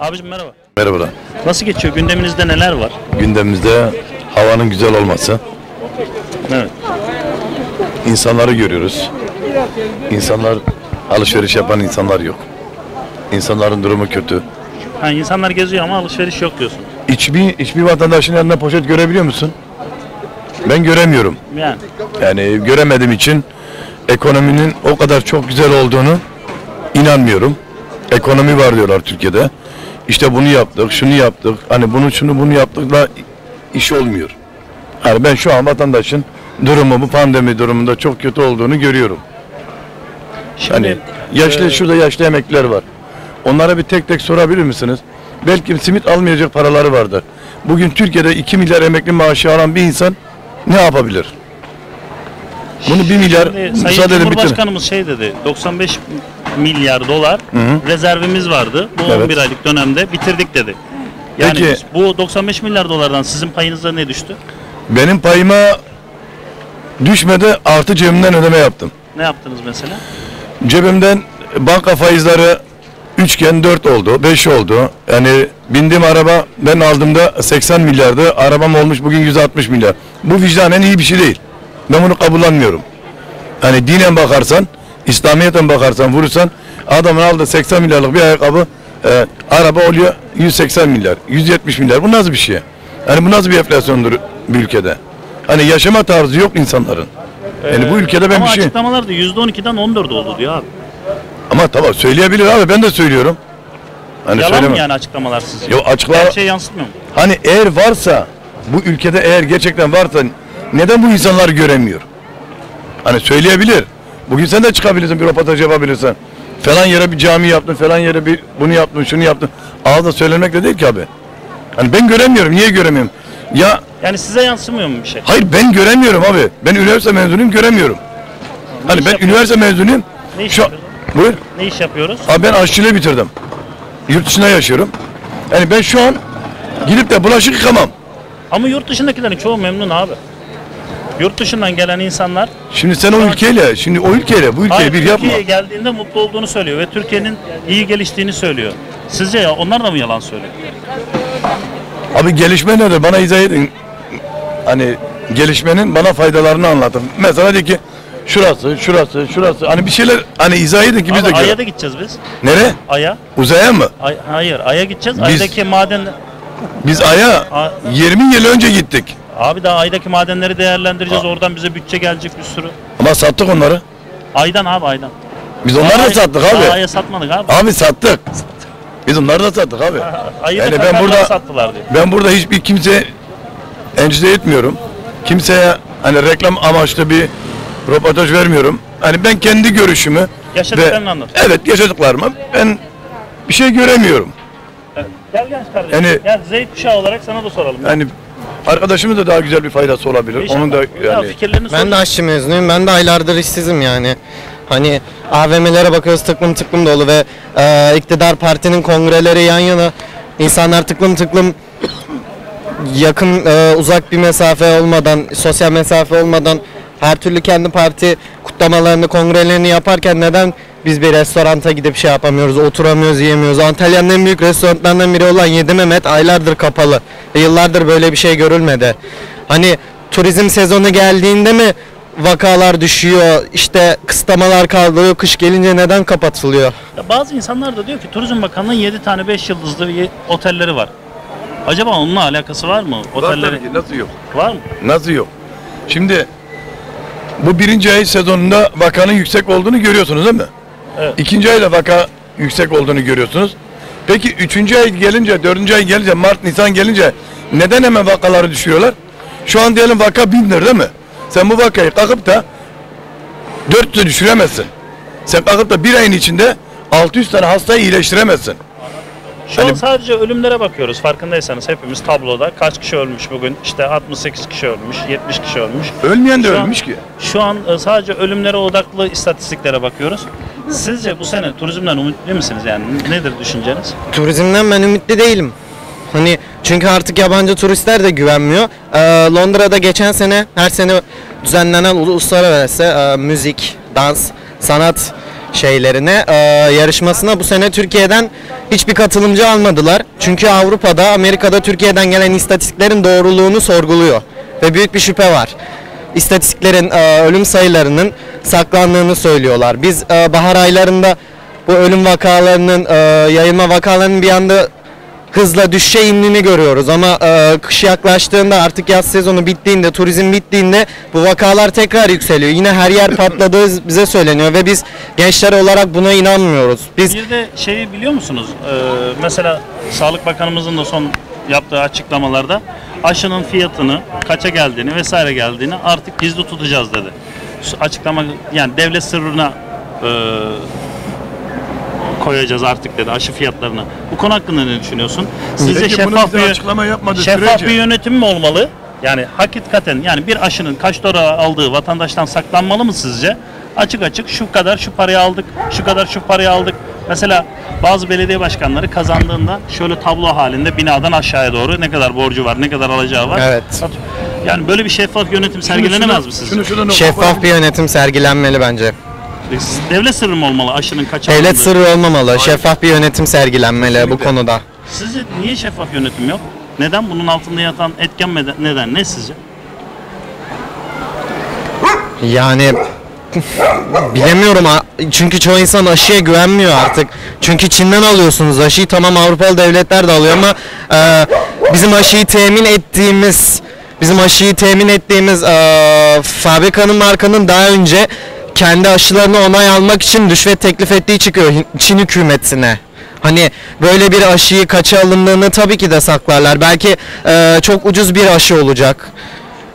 Abicim merhaba. Merhabalar. Nasıl geçiyor? Gündeminizde neler var? Gündemimizde havanın güzel olması, Evet. insanları görüyoruz. İnsanlar alışveriş yapan insanlar yok. İnsanların durumu kötü. Ha, insanlar geziyor ama alışveriş yok diyorsun. Hiçbir, hiçbir vatandaşın elinde poşet görebiliyor musun? Ben göremiyorum. Yani. Yani göremediğim için ekonominin o kadar çok güzel olduğunu inanmıyorum. Ekonomi var diyorlar Türkiye'de. İşte bunu yaptık, şunu yaptık. Hani bunu şunu bunu yaptık da iş olmuyor. Yani ben şu an vatandaşın durumu bu pandemi durumunda çok kötü olduğunu görüyorum. Şimdi Hani yaşlı e, şurada yaşlı emekliler var. Onlara bir tek tek sorabilir misiniz? Belki simit almayacak paraları vardır. Bugün Türkiye'de 2 milyar emekli maaşı alan bir insan ne yapabilir? Bunu 1 milyar şimdi Sayın. Cumhurbaşkanımız şey dedi. 95 milyar dolar rezervimiz vardı. Bu Evet. 11 aylık dönemde bitirdik dedi. Yani Peki- bu 95 milyar dolardan sizin payınıza ne düştü? Benim payıma düşmedi artı cebimden ödeme yaptım. Ne yaptınız mesela? Cebimden banka faizleri üçgen 4 oldu, 5 oldu. Yani bindiğim araba ben aldığımda 80 milyardı. Arabam olmuş bugün 160 milyar. Bu vicdanen iyi bir şey değil. Ben bunu kabullenmiyorum. Hani dinen bakarsan, İslamiyet'ten bakarsan, vurursan adamın aldığı 80 milyarlık bir ayakkabı e, araba oluyor 180 milyar, 170 milyar. Bu nasıl bir şey? Yani bu nasıl bir enflasyondur bir ülkede? Hani yaşama tarzı yok insanların. Yani bu ülkede ben Ama bir şey... açıklamalarda %12'den 14 oldu diyor abi. Ama tamam söyleyebilir abi ben de söylüyorum. Hani Yalan söyleme. mı yani açıklamalar sizce? Yo açıkla. Her şey yansıtmıyor mu? Hani eğer varsa bu ülkede eğer gerçekten varsa neden bu insanlar göremiyor? Hani söyleyebilir. Bugün sen de çıkabilirsin bir röportaj yapabilirsin. Falan yere bir cami yaptın, falan yere bir bunu yaptın, şunu yaptın. Ağızla söylemek de değil ki abi. Hani ben göremiyorum. Niye göremiyorum? Ya Yani size yansımıyor mu bir şey? hayır ben göremiyorum abi. Ben üniversite mezunuyum göremiyorum. Hani iş ben yapıyorsun? üniversite mezunuyum. Ne iş Şu yapıyorsun? Buyur. Ne iş yapıyoruz? Abi ben aşçılığı bitirdim. Yurt dışında yaşıyorum. Yani ben şu an gidip de bulaşık yıkamam. Ama yurt dışındakilerin çoğu memnun abi. Yurt dışından gelen insanlar Şimdi sen o ülkeyle, şimdi o ülkeyle bu ülkeyi hayır, bir yapma. Türkiye'ye geldiğinde mutlu olduğunu söylüyor ve Türkiye'nin iyi geliştiğini söylüyor. Sizce ya onlar da mı yalan söylüyor? Abi gelişme nedir? Bana izah edin. Hani gelişmenin bana faydalarını anlatın. Mesela de ki şurası, şurası, şurası. Hani bir şeyler hani izah edin ki biz Abi de Ay'a görelim. da gideceğiz biz. Nereye? Ay'a. Uzaya mı? Ay, hayır Ay'a gideceğiz. Biz- Ay'daki maden Biz Ay'a A- 20 yıl önce gittik. Abi daha Ay'daki madenleri değerlendireceğiz. A- Oradan bize bütçe gelecek bir sürü. Ama sattık onları. Ay'dan abi Ay'dan. Biz onları da sattık abi. Ay'a satmadık abi. Abi sattık. Biz onları da sattık abi. Ay'ı Yani ben burada- sattılar diyor. Ben burada hiçbir kimse endişe etmiyorum. Kimseye hani reklam amaçlı bir röportaj vermiyorum. Hani ben kendi görüşümü Yaşadıklarını anlat. Evet yaşadıklarımı ben bir şey göremiyorum. Gel genç kardeşim. Yani- Gel Z kuşağı olarak sana da soralım. Yani arkadaşımın da daha güzel bir faydası olabilir. İnşallah. Onun da ya yani fikirlerini Ben de aşçı mezunuyum. Ben de aylardır işsizim yani. Hani AVM'lere bakıyoruz tıklım tıklım dolu ve e, iktidar partinin kongreleri yan yana. İnsanlar tıklım tıklım yakın e, uzak bir mesafe olmadan, sosyal mesafe olmadan her türlü kendi parti kutlamalarını, kongrelerini yaparken neden biz bir restoranta gidip şey yapamıyoruz, oturamıyoruz, yiyemiyoruz. Antalya'nın en büyük restoranlarından biri olan Yedi Mehmet aylardır kapalı. Ve yıllardır böyle bir şey görülmedi. Hani turizm sezonu geldiğinde mi vakalar düşüyor, işte kısıtlamalar kaldırıyor, kış gelince neden kapatılıyor? Ya bazı insanlar da diyor ki Turizm Bakanlığı'nın 7 tane 5 yıldızlı otelleri var. Acaba onunla alakası var mı? Otelleri ki, nasıl yok? var mı? Nasıl yok? Şimdi bu birinci ay sezonunda vakanın yüksek olduğunu görüyorsunuz değil mi? Evet. İkinci ayda vaka yüksek olduğunu görüyorsunuz. Peki üçüncü ay gelince, dördüncü ay gelince, Mart, Nisan gelince neden hemen vakaları düşürüyorlar? Şu an diyelim vaka bindir değil mi? Sen bu vakayı kalkıp da 400'e düşüremezsin. Sen kalkıp da bir ayın içinde 600 tane hastayı iyileştiremezsin. Şu an Hani- sadece ölümlere bakıyoruz. Farkındaysanız hepimiz tabloda kaç kişi ölmüş bugün? İşte 68 kişi ölmüş, 70 kişi ölmüş. Ölmeyen de Şu an- ölmüş ki. Şu an e, sadece ölümlere odaklı istatistiklere bakıyoruz. Sizce bu sene turizmden umutlu musunuz yani? Nedir düşünceniz? Turizmden ben ümitli değilim. Hani çünkü artık yabancı turistler de güvenmiyor. Ee, Londra'da geçen sene her sene düzenlenen uluslararası e, müzik, dans, sanat şeylerine, e, yarışmasına bu sene Türkiye'den hiçbir katılımcı almadılar. Çünkü Avrupa'da, Amerika'da Türkiye'den gelen istatistiklerin doğruluğunu sorguluyor ve büyük bir şüphe var. İstatistiklerin e, ölüm sayılarının saklandığını söylüyorlar. Biz e, bahar aylarında bu ölüm vakalarının, e, yayılma vakalarının bir anda hızla düşüşe indiğini görüyoruz ama e, kış yaklaştığında artık yaz sezonu bittiğinde turizm bittiğinde bu vakalar tekrar yükseliyor. Yine her yer patladığı bize söyleniyor ve biz gençler olarak buna inanmıyoruz. Biz Bir de şeyi biliyor musunuz? Ee, mesela Sağlık Bakanımızın da son yaptığı açıklamalarda aşının fiyatını, kaça geldiğini vesaire geldiğini artık gizli tutacağız dedi. Açıklama yani devlet sırrına e, koyacağız artık dedi aşı fiyatlarını. Bu konu hakkında ne düşünüyorsun? Sizce Peki şeffaf bize bir açıklama yapmadı şeffaf sürece. bir yönetim mi olmalı? Yani hakikaten yani bir aşının kaç dolara aldığı vatandaştan saklanmalı mı sizce? Açık açık şu kadar şu parayı aldık, şu kadar şu parayı aldık. Mesela bazı belediye başkanları kazandığında şöyle tablo halinde binadan aşağıya doğru ne kadar borcu var, ne kadar alacağı var. Evet. Yani böyle bir şeffaf yönetim sergilenemez mi sizce? Şeffaf bir yönetim sergilenmeli bence. Devlet sırrı mı olmalı aşının kaç Devlet sırrı olmamalı. Şeffaf bir yönetim sergilenmeli bu konuda. Sizce niye şeffaf yönetim yok? Neden bunun altında yatan etken meden- neden ne sizce? Yani bilemiyorum ha- çünkü çoğu insan aşıya güvenmiyor artık. Çünkü Çin'den alıyorsunuz aşıyı tamam Avrupalı devletler de alıyor ama e, bizim aşıyı temin ettiğimiz bizim aşıyı temin ettiğimiz e, fabrikanın markanın daha önce kendi aşılarını onay almak için rüşvet teklif ettiği çıkıyor Çin hükümetine. Hani böyle bir aşıyı kaça alındığını tabii ki de saklarlar. Belki e, çok ucuz bir aşı olacak.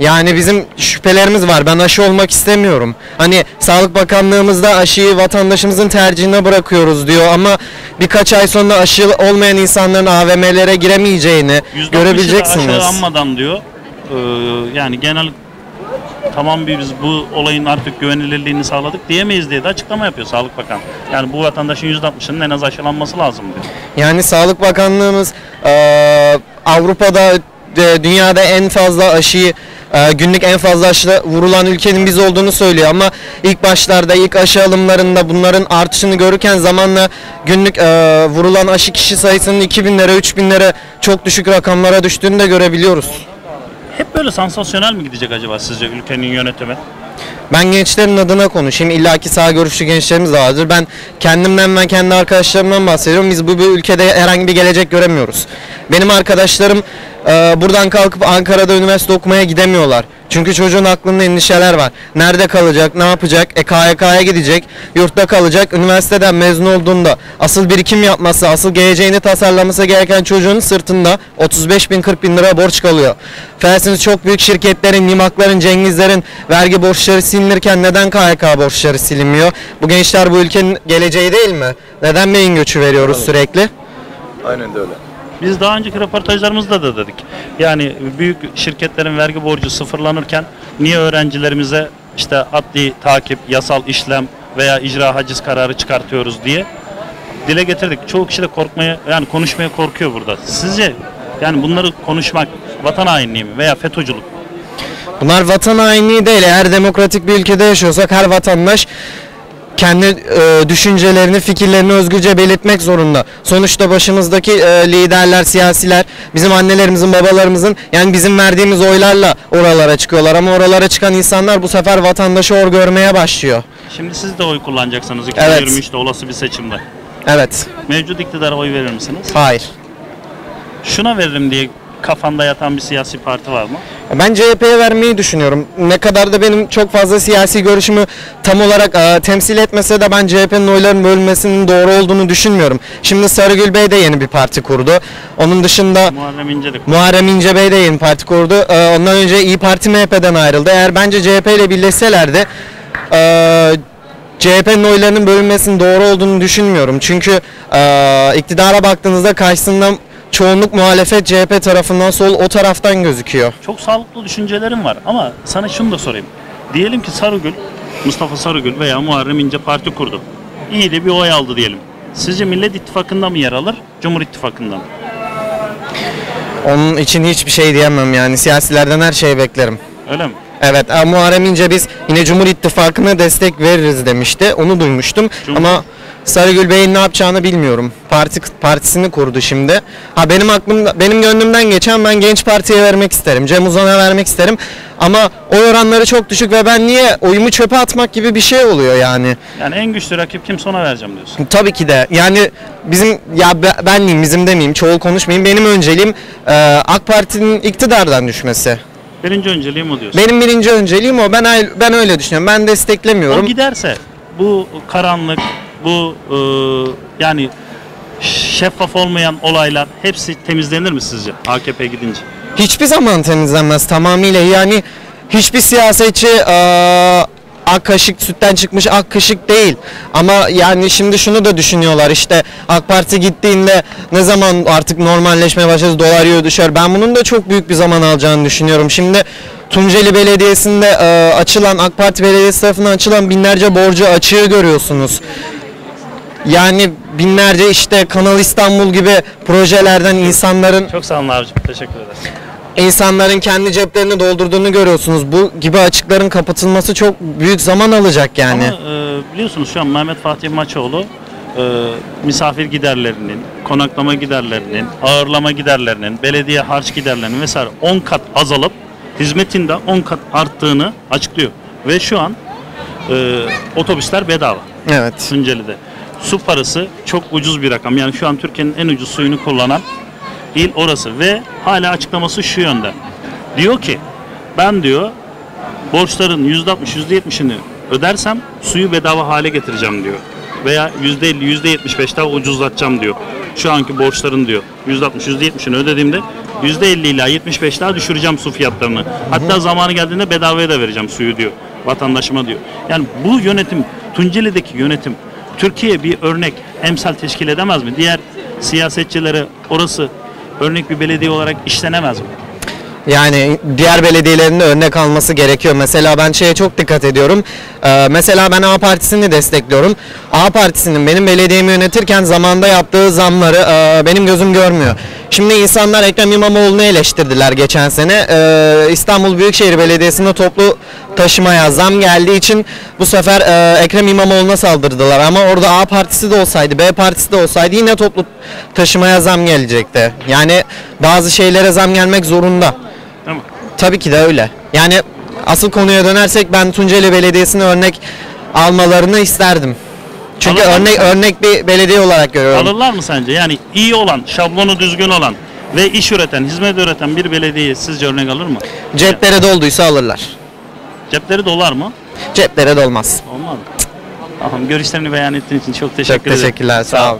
Yani bizim şüphelerimiz var. Ben aşı olmak istemiyorum. Hani Sağlık Bakanlığımızda aşıyı vatandaşımızın tercihine bırakıyoruz diyor ama birkaç ay sonra aşı olmayan insanların AVM'lere giremeyeceğini %60'ı da görebileceksiniz. aşılanmadan diyor. Ee, yani genel tamam biz bu olayın artık güvenilirliğini sağladık diyemeyiz diye de açıklama yapıyor Sağlık Bakanı. Yani bu vatandaşın %60'ının en az aşılanması lazım diyor. Yani Sağlık Bakanlığımız eee, Avrupa'da e, dünyada en fazla aşıyı e, günlük en fazla aşı vurulan ülkenin biz olduğunu söylüyor ama ilk başlarda ilk aşı alımlarında bunların artışını görürken zamanla günlük e, vurulan aşı kişi sayısının 2000'lere 3000'lere çok düşük rakamlara düştüğünü de görebiliyoruz. Hep böyle sansasyonel mi gidecek acaba sizce ülkenin yönetimi? Ben gençlerin adına konuşayım. İlla ki sağ görüşlü gençlerimiz de vardır. Ben kendimden ve kendi arkadaşlarımdan bahsediyorum. Biz bu, bu ülkede herhangi bir gelecek göremiyoruz. Benim arkadaşlarım e, buradan kalkıp Ankara'da üniversite okumaya gidemiyorlar. Çünkü çocuğun aklında endişeler var. Nerede kalacak, ne yapacak? E KYK'ya gidecek, yurtta kalacak. Üniversiteden mezun olduğunda asıl birikim yapması, asıl geleceğini tasarlaması gereken çocuğun sırtında 35 bin 40 bin lira borç kalıyor. Fersiniz çok büyük şirketlerin, Limakların, Cengizlerin vergi borçları silinirken neden KYK borçları silinmiyor? Bu gençler bu ülkenin geleceği değil mi? Neden beyin göçü veriyoruz sürekli? Aynen de öyle. Biz daha önceki röportajlarımızda da dedik. Yani büyük şirketlerin vergi borcu sıfırlanırken niye öğrencilerimize işte adli takip, yasal işlem veya icra haciz kararı çıkartıyoruz diye dile getirdik. Çoğu kişi de korkmaya yani konuşmaya korkuyor burada. Sizce yani bunları konuşmak vatan hainliği mi veya FETÖ'cülük? Bunlar vatan hainliği değil. Eğer demokratik bir ülkede yaşıyorsak her vatandaş kendi e, düşüncelerini, fikirlerini özgürce belirtmek zorunda. Sonuçta başımızdaki e, liderler, siyasiler bizim annelerimizin, babalarımızın yani bizim verdiğimiz oylarla oralara çıkıyorlar ama oralara çıkan insanlar bu sefer vatandaşı or görmeye başlıyor. Şimdi siz de oy kullanacaksınız Evet. 2023'te olası bir seçimde. Evet. Mevcut iktidara oy verir misiniz? Hayır. Şuna veririm diye kafanda yatan bir siyasi parti var mı? Ben CHP'ye vermeyi düşünüyorum. Ne kadar da benim çok fazla siyasi görüşümü tam olarak e, temsil etmese de ben CHP'nin oyların bölünmesinin doğru olduğunu düşünmüyorum. Şimdi Sarıgül Bey de yeni bir parti kurdu. Onun dışında Muharrem İnce de Muharrem İnce Bey de yeni parti kurdu. E, ondan önce İyi Parti MHP'den ayrıldı. Eğer bence CHP ile birleşselerdi e, CHP'nin oylarının bölünmesinin doğru olduğunu düşünmüyorum. Çünkü e, iktidara baktığınızda karşısında çoğunluk muhalefet CHP tarafından sol o taraftan gözüküyor. Çok sağlıklı düşüncelerim var ama sana şunu da sorayım. Diyelim ki Sarıgül, Mustafa Sarıgül veya Muharrem İnce parti kurdu. İyi de bir oy aldı diyelim. Sizce Millet İttifakı'nda mı yer alır, Cumhur İttifakı'nda mı? Onun için hiçbir şey diyemem yani. Siyasilerden her şeyi beklerim. Öyle mi? Evet Muharrem İnce biz yine Cumhur İttifakı'na destek veririz demişti. Onu duymuştum. Cumhur- Ama Sarıgül Bey'in ne yapacağını bilmiyorum. Parti partisini kurdu şimdi. Ha benim aklımda benim gönlümden geçen ben Genç Parti'ye vermek isterim. Cem Uzan'a vermek isterim. Ama oy oranları çok düşük ve ben niye oyumu çöpe atmak gibi bir şey oluyor yani. Yani en güçlü rakip kimse ona vereceğim diyorsun. Tabii ki de. Yani bizim ya be- ben diyeyim bizim demeyeyim çoğul konuşmayayım. Benim önceliğim e, AK Parti'nin iktidardan düşmesi. Birinci önceliğim o diyorsun. Benim birinci önceliğim o. Ben ben öyle düşünüyorum. Ben O desteklemiyorum. giderse bu karanlık, bu e, yani şeffaf olmayan olaylar hepsi temizlenir mi sizce AKP gidince? Hiçbir zaman temizlenmez tamamıyla. Yani hiçbir siyasetçi e, ak kaşık sütten çıkmış ak kaşık değil. Ama yani şimdi şunu da düşünüyorlar işte AK Parti gittiğinde ne zaman artık normalleşmeye başladı dolar euro düşer. Ben bunun da çok büyük bir zaman alacağını düşünüyorum. Şimdi Tunceli Belediyesi'nde e, açılan AK Parti Belediyesi tarafından açılan binlerce borcu açığı görüyorsunuz. Yani binlerce işte Kanal İstanbul gibi projelerden insanların Çok sağ olun abicim. Teşekkür ederiz. insanların kendi ceplerini doldurduğunu görüyorsunuz. Bu gibi açıkların kapatılması çok büyük zaman alacak yani. Ama e, biliyorsunuz şu an Mehmet Fatih Maçoğlu e, misafir giderlerinin, konaklama giderlerinin, ağırlama giderlerinin, belediye harç giderlerinin vesaire 10 kat azalıp hizmetinde 10 kat arttığını açıklıyor. Ve şu an e, otobüsler bedava Evet. Tunceli'de. Su parası çok ucuz bir rakam. Yani şu an Türkiye'nin en ucuz suyunu kullanan il orası ve hala açıklaması şu yönde. Diyor ki ben diyor borçların %60 %70'ini ödersem suyu bedava hale getireceğim diyor. Veya %50 %75 daha ucuzlatacağım diyor. Şu anki borçların diyor %60 %70'ini ödediğimde %50 ila 75 daha düşüreceğim su fiyatlarını. Hatta zamanı geldiğinde bedavaya da vereceğim suyu diyor vatandaşıma diyor. Yani bu yönetim Tunceli'deki yönetim Türkiye bir örnek emsal teşkil edemez mi? Diğer siyasetçilere orası örnek bir belediye olarak işlenemez mi? Yani diğer belediyelerin de örnek alması gerekiyor. Mesela ben şeye çok dikkat ediyorum. Ee, mesela ben A Partisi'ni destekliyorum. A Partisi'nin benim belediyemi yönetirken zamanda yaptığı zamları e, benim gözüm görmüyor. Şimdi insanlar Ekrem İmamoğlu'nu eleştirdiler geçen sene. Ee, İstanbul Büyükşehir Belediyesi'nde toplu taşımaya zam geldiği için bu sefer e, Ekrem İmamoğlu'na saldırdılar. Ama orada A Partisi de olsaydı, B Partisi de olsaydı yine toplu taşımaya zam gelecekti. Yani bazı şeylere zam gelmek zorunda. Tabii ki de öyle. Yani asıl konuya dönersek ben Tunceli Belediyesi'ni örnek almalarını isterdim. Çünkü Alırlar örnek mı? örnek bir belediye olarak görüyorum. Alırlar mı sence? Yani iyi olan, şablonu düzgün olan ve iş üreten, hizmet üreten bir belediye sizce örnek alır mı? Cepleri dolduysa alırlar. Cepleri dolar mı? Cepleri dolmaz. Olmaz. Tamam, görüşlerini beyan ettiğin için çok teşekkür Çok ederim. teşekkürler. Sağ ol.